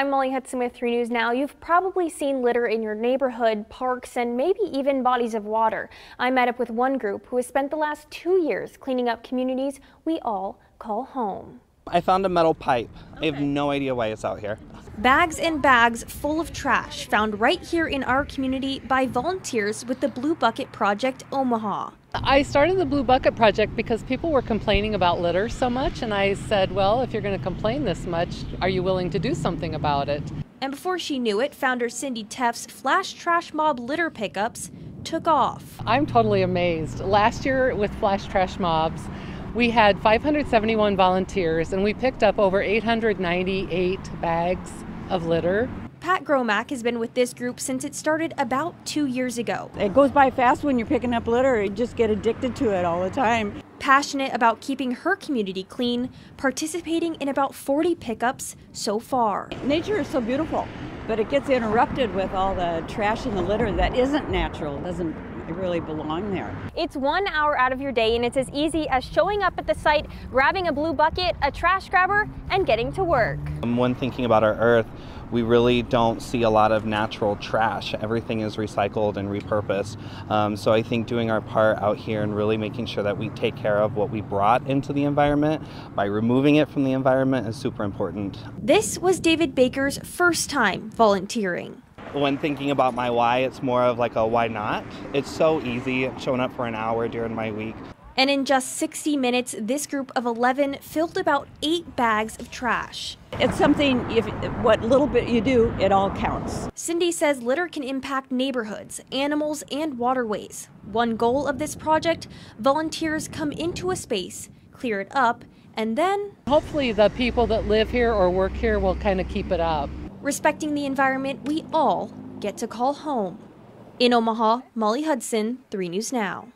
I'm Molly Hudson with 3 News Now. You've probably seen litter in your neighborhood, parks, and maybe even bodies of water. I met up with one group who has spent the last two years cleaning up communities we all call home. I found a metal pipe. Okay. I have no idea why it's out here. Bags and bags full of trash found right here in our community by volunteers with the Blue Bucket Project Omaha. I started the Blue Bucket Project because people were complaining about litter so much, and I said, well, if you're going to complain this much, are you willing to do something about it? And before she knew it, founder Cindy Teff's Flash Trash Mob litter pickups took off. I'm totally amazed. Last year with Flash Trash Mobs, we had 571 volunteers and we picked up over 898 bags of litter. Pat Gromack has been with this group since it started about two years ago. It goes by fast when you're picking up litter. You just get addicted to it all the time. Passionate about keeping her community clean, participating in about 40 pickups so far. Nature is so beautiful, but it gets interrupted with all the trash and the litter that isn't natural, it doesn't really belong there. It's one hour out of your day and it's as easy as showing up at the site, grabbing a blue bucket, a trash grabber, and getting to work. When thinking about our earth, we really don't see a lot of natural trash. Everything is recycled and repurposed. Um, so I think doing our part out here and really making sure that we take care of what we brought into the environment by removing it from the environment is super important. This was David Baker's first time volunteering when thinking about my why, it's more of like a why not. It's so easy showing up for an hour during my week. And in just 60 minutes, this group of 11 filled about eight bags of trash. It's something, if what little bit you do, it all counts. Cindy says litter can impact neighborhoods, animals, and waterways. One goal of this project volunteers come into a space, clear it up, and then. Hopefully, the people that live here or work here will kind of keep it up. Respecting the environment we all get to call home. In Omaha, Molly Hudson, 3 News Now.